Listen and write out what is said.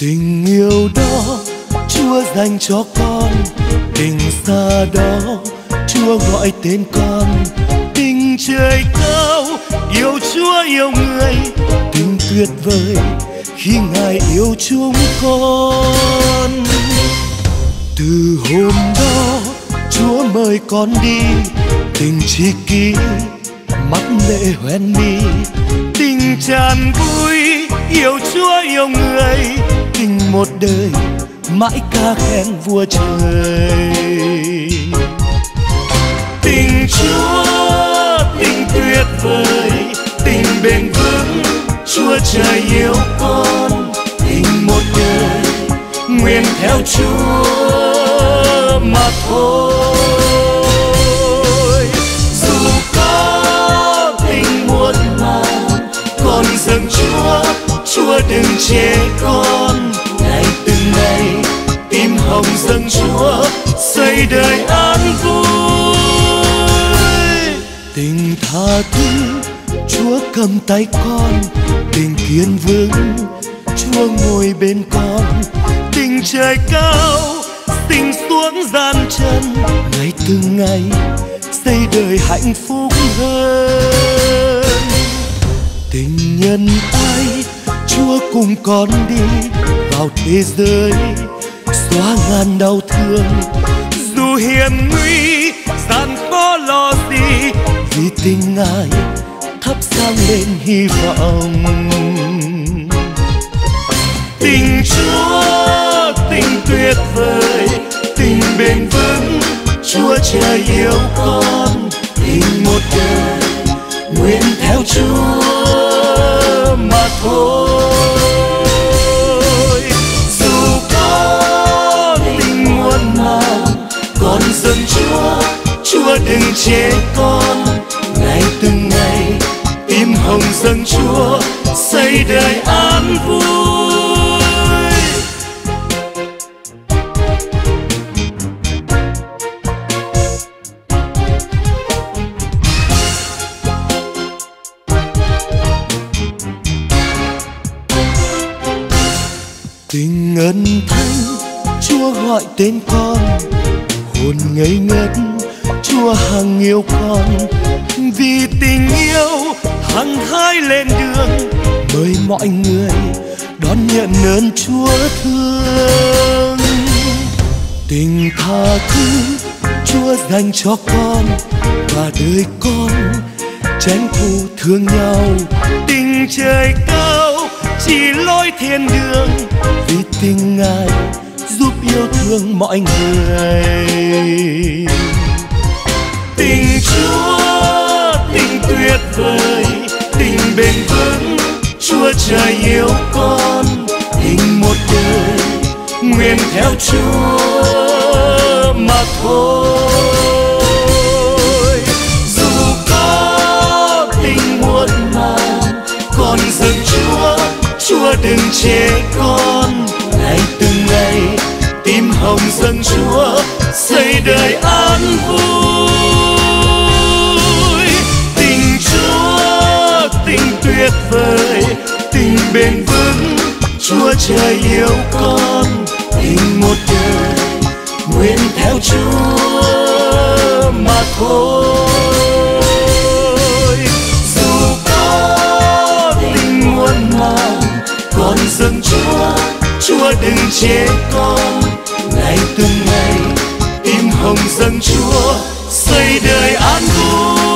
tình yêu đó chúa dành cho con. Tình xa đó chúa gọi tên con. Tình trời cao, yêu chúa yêu người. Tình tuyệt vời, khi ngài yêu chúng con. Từ hôm đó, chúa mời con đi. Tình tri kỷ, mắt lệ hoen mi tình tràn vui, yêu chúa yêu người tình một đời, mãi ca khen vua trời. Tình chúa, tình tuyệt vời, tình bền vững, chúa trời yêu con, tình một đời, nguyện theo chúa mà thôi. Xây đời an vui. Tình tha thứ, chúa cầm tay con. Tình kiên vững, chúa ngồi bên con. Tình trời cao, tình xuống gian chân ngày từng ngày, xây đời hạnh phúc hơn. Tình nhân ai chúa cùng con đi vào thế giới. Xóa ngàn đau thương dù hiểm nguy, gian khó lo gì. Vì tình ngài thắp sáng lên hy vọng. Tình chúa, tình tuyệt vời, tình bền vững, chúa trời yêu con. Hồng dâng chúa, xây đời an vui. Tình ân thanh chúa gọi tên con, hồn ngây ngất chúa hằng yêu con, vì tình yêu hằng hai lên đường. Mời mọi người đón nhận ơn chúa thương. Tình tha thứ chúa dành cho con và đời con. Tránh thù thương nhau, tình trời cao chỉ lối thiên đường. Vì tình ngài giúp yêu thương mọi người. Theo chúa mà thôi. Dù có tình muôn màng, con dâng chúa chúa đừng chê con. Ngày từng ngày, tim hồng dâng chúa, xây đời an vui. Tình chúa, tình tuyệt vời, tình bền vững, chúa trời yêu con nguyện theo chúa mà thôi. Dù có tình muôn màng, con dâng chúa chúa đừng chê con. Ngày từng ngày, tim hồng dâng chúa, xây đời an vui.